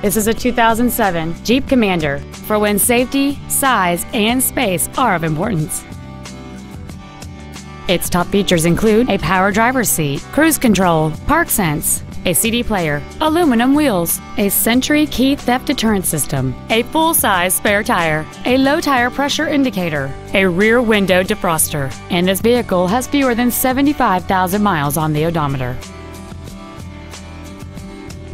This is a 2007 Jeep Commander for when safety, size, and space are of importance. Its top features include a power driver's seat, cruise control, ParkSense, a CD player, aluminum wheels, a Sentry key theft deterrent system, a full-size spare tire, a low tire pressure indicator, a rear window defroster, and this vehicle has fewer than 75,000 miles on the odometer.